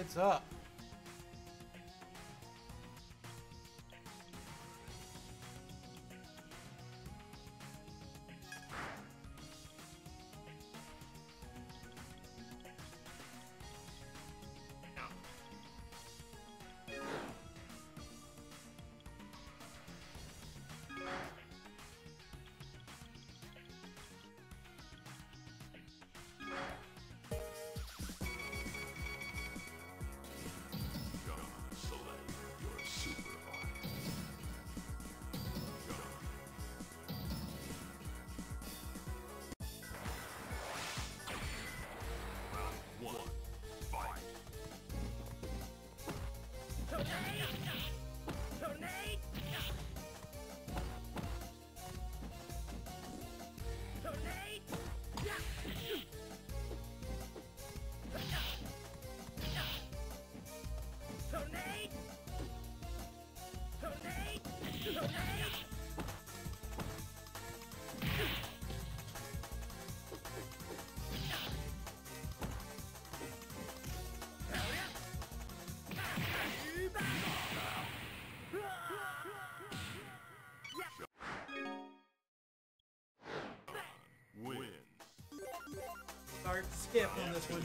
It's up. Start skip on this one.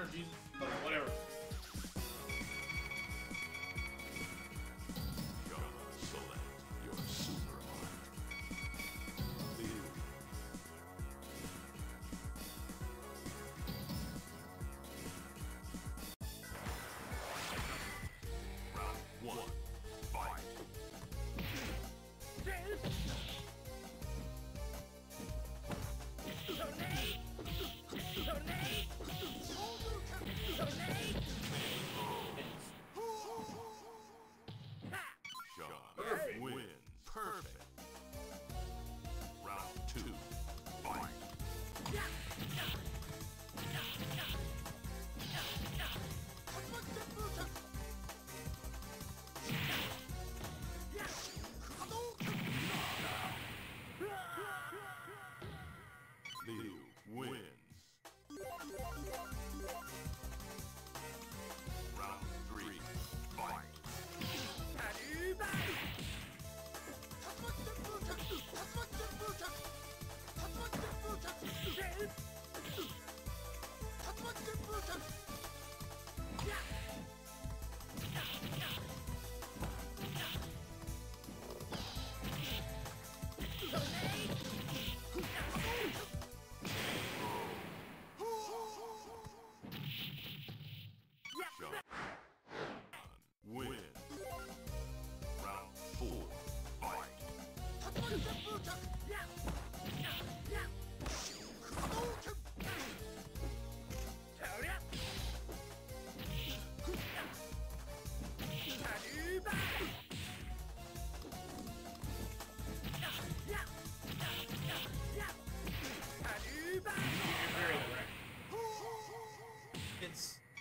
Carter Jesus,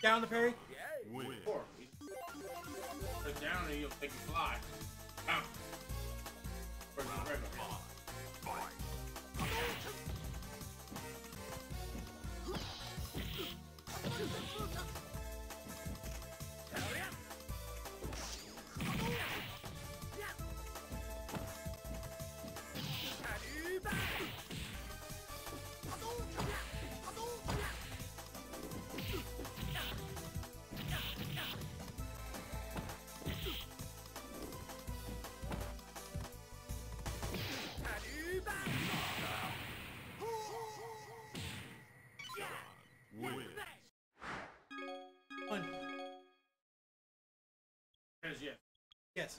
down the parry. Yes.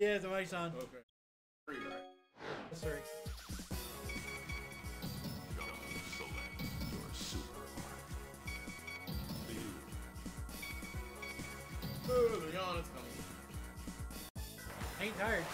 Yeah, the mic's on. Okay. Three, right? That's three. Moving on, it's coming. I ain't tired.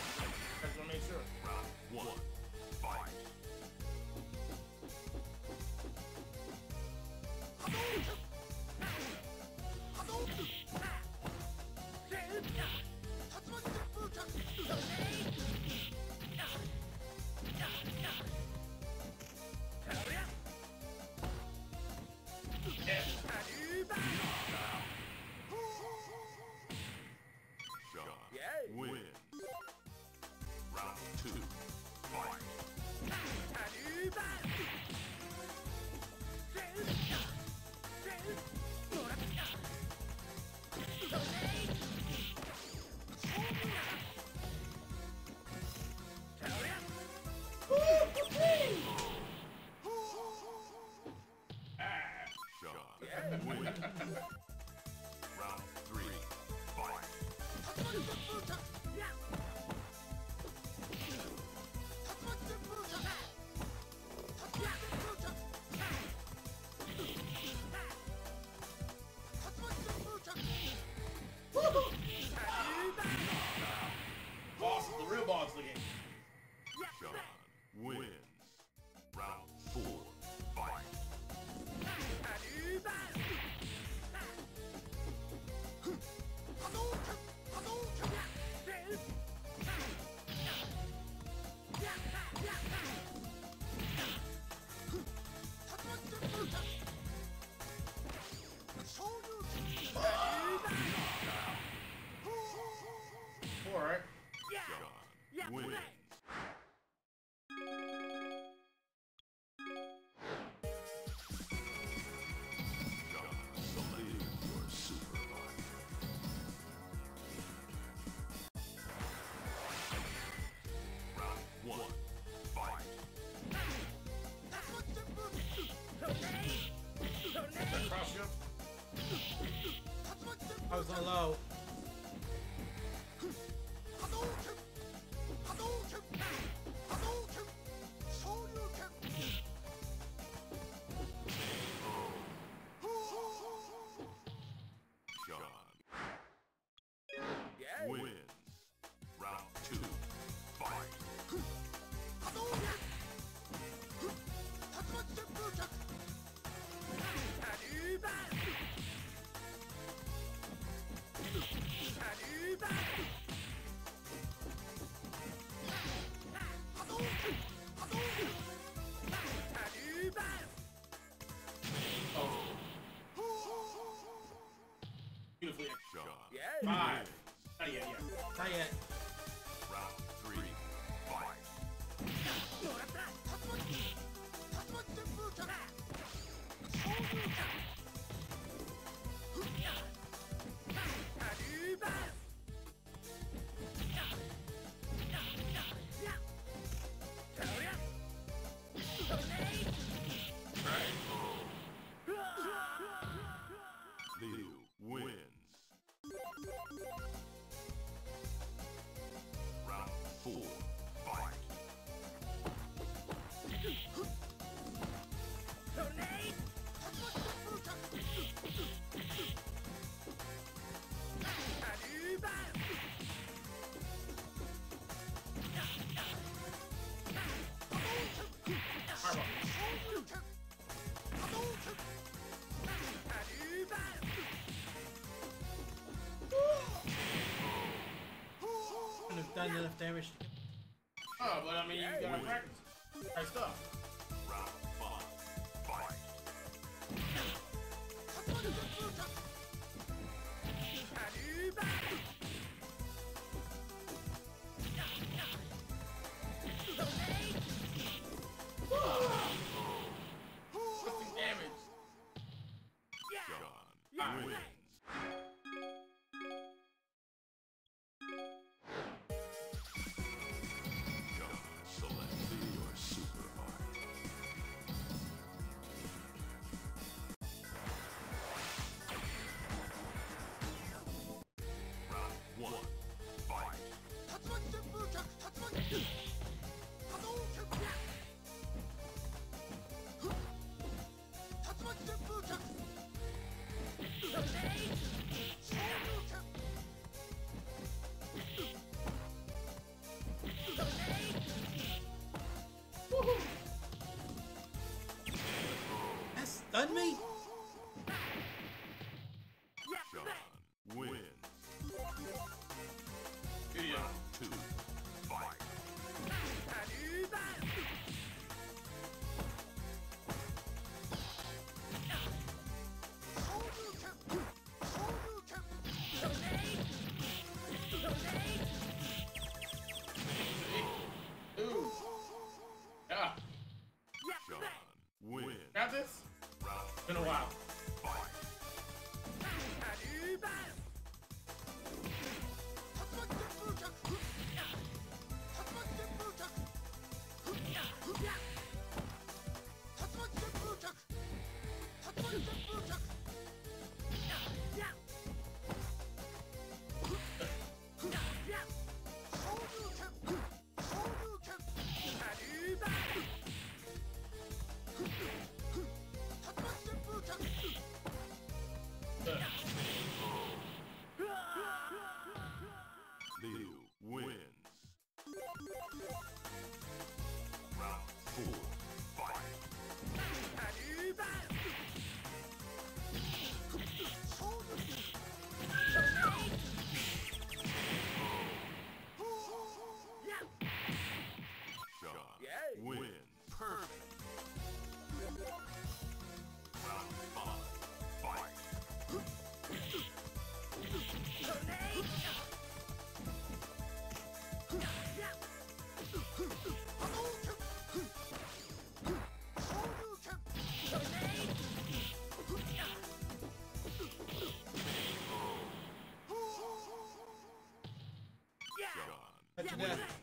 güey. Five. done enough damage. Oh, but I mean, you gotta practice. Press up. One, fight! 竜巻旋風脚竜巻 been a while. Yeah.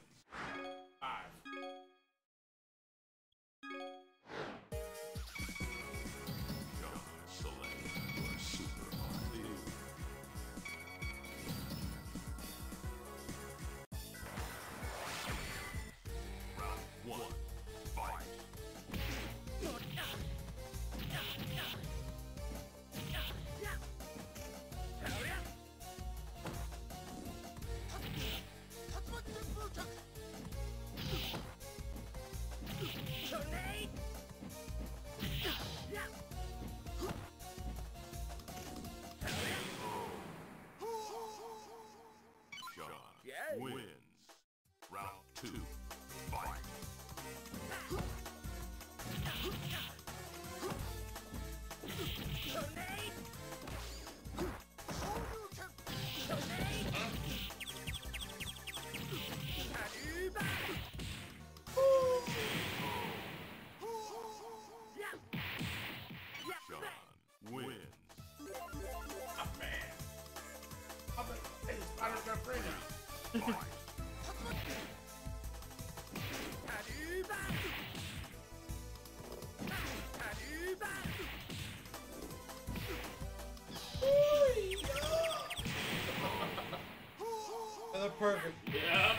Perfect. Yeah.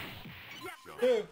Dude.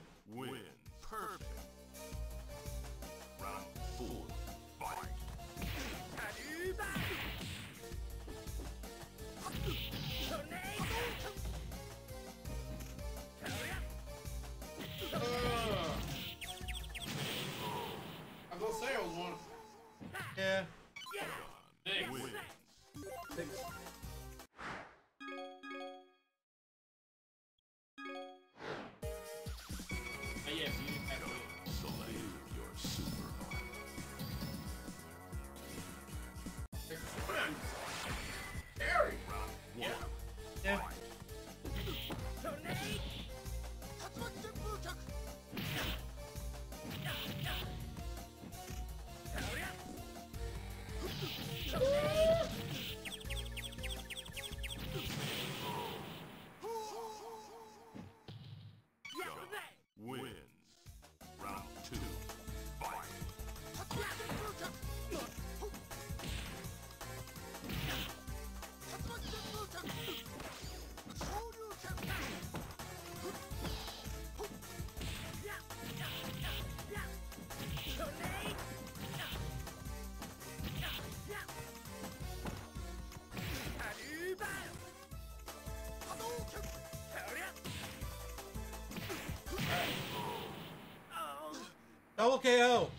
I will KO.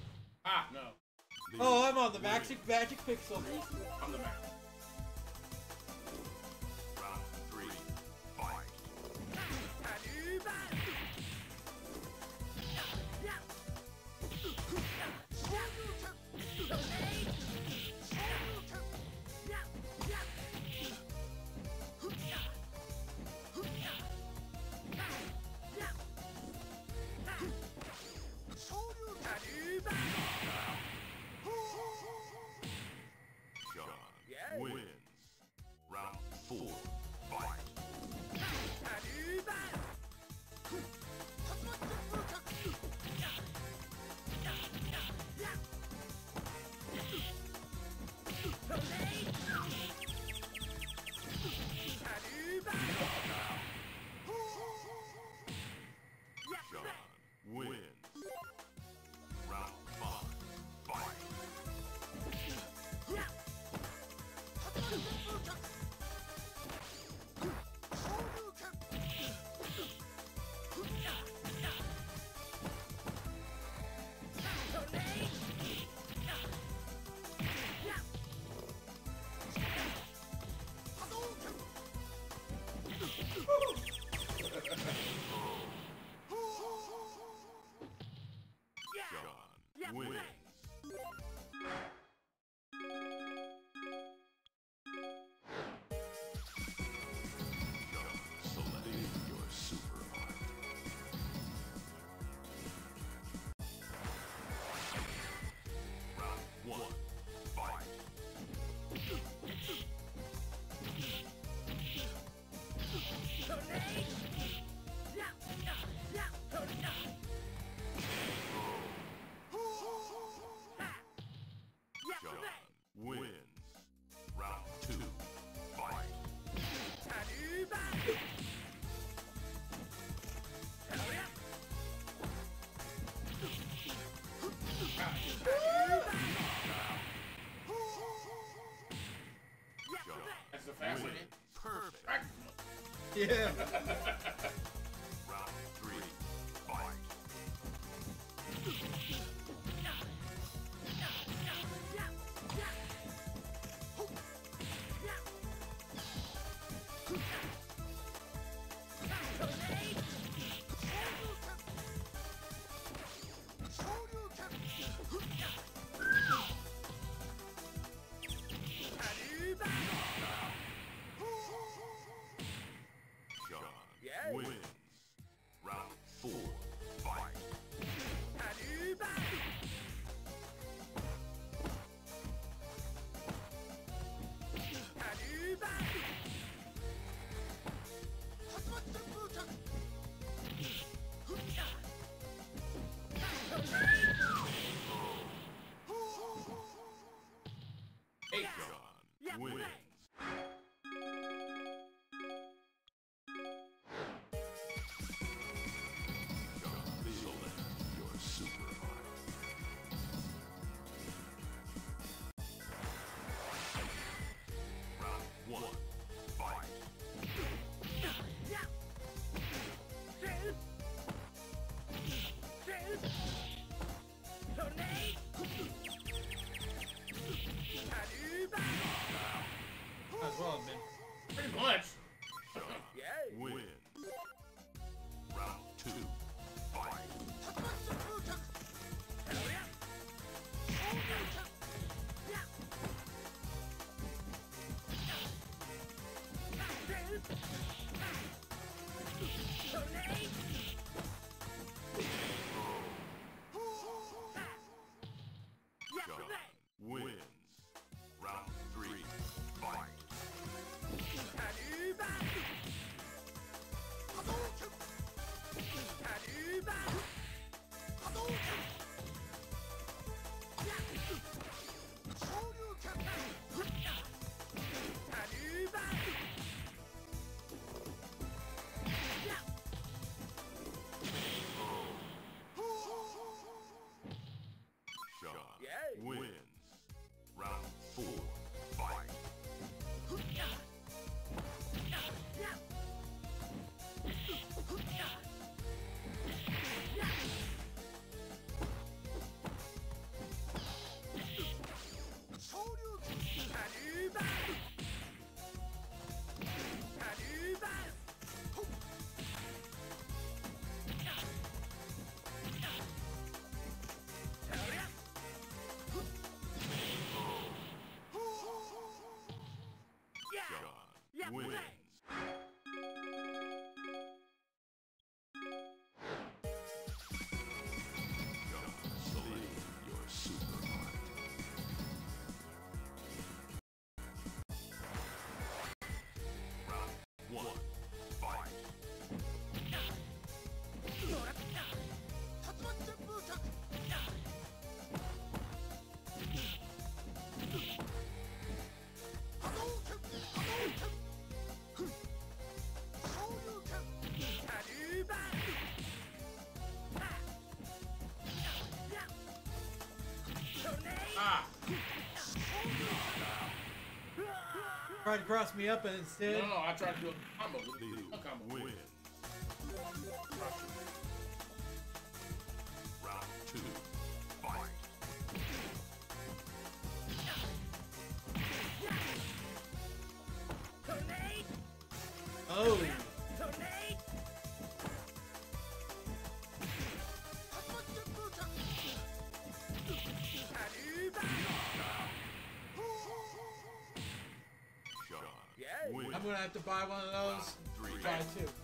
Ah, no. Oh, I'm on the magic, magic pixel. Yeah. win. tried to cross me up, and instead. No, no, I tried to do a combo. buy one of those, buy two.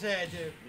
his dude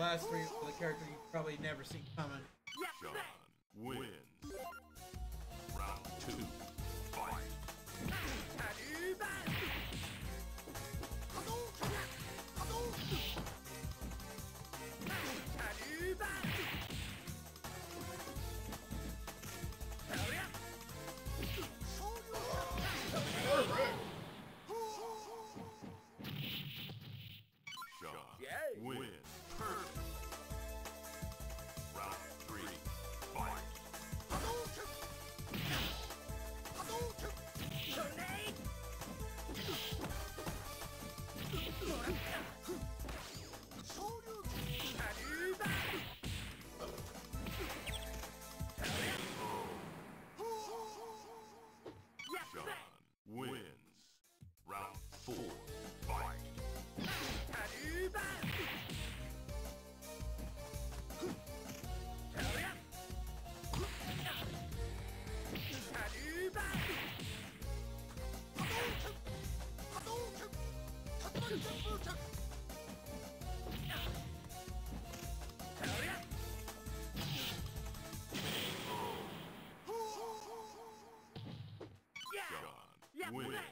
last three, the character you've probably never seen. win.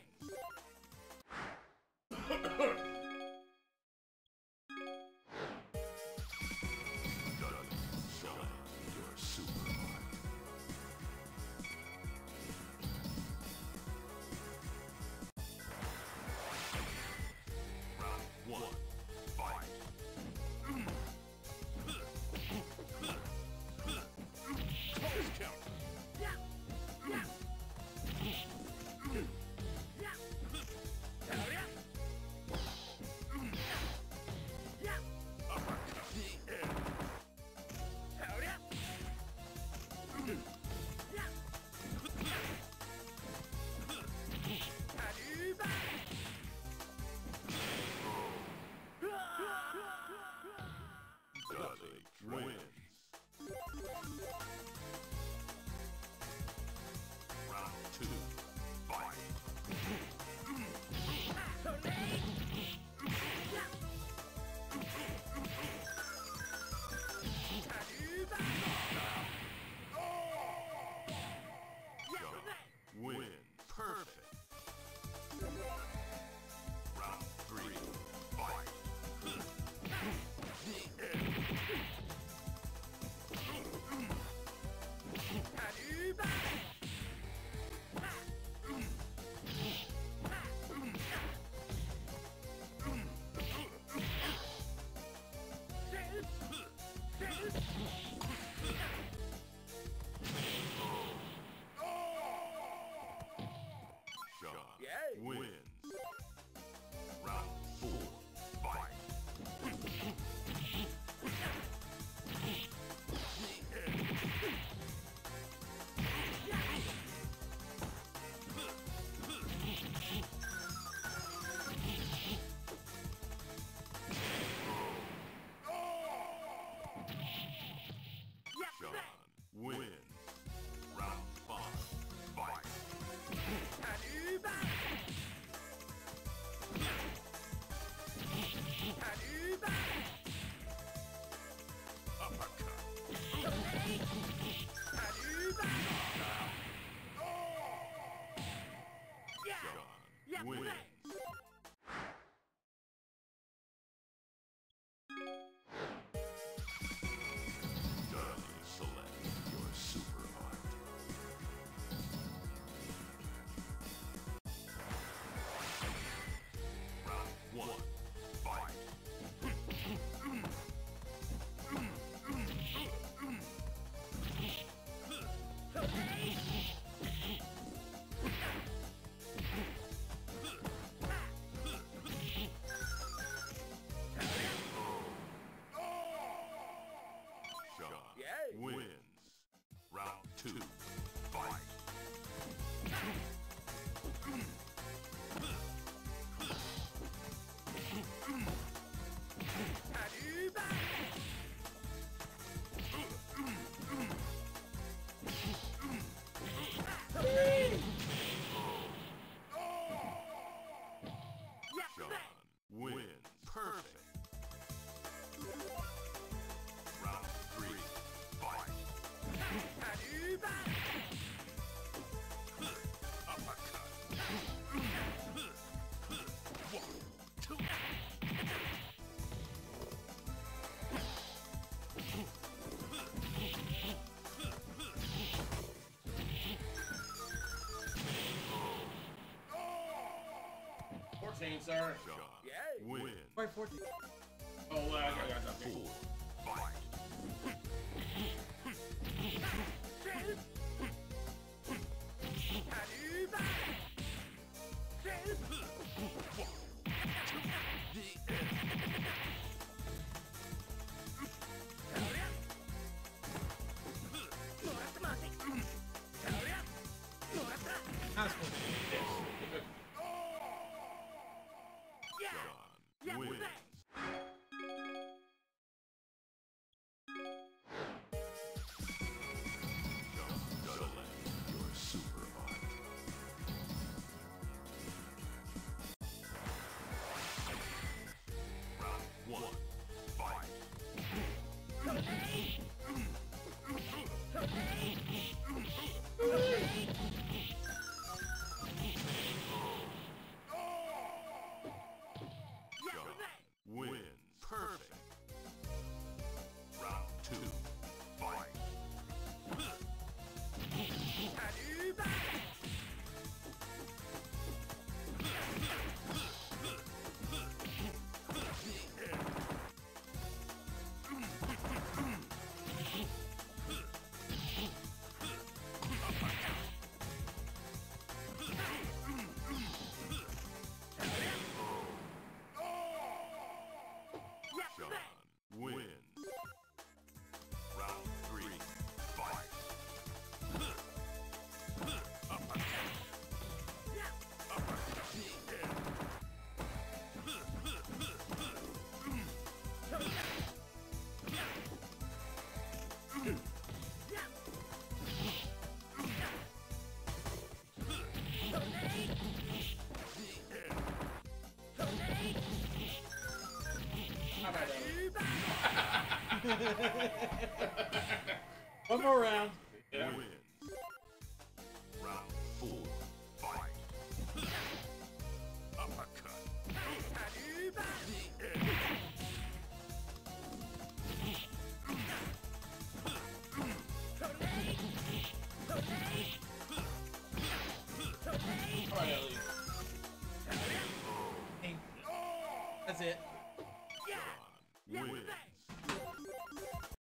sir. Yay. Win. Oh, well, I got, I got, I got, I got. One more round.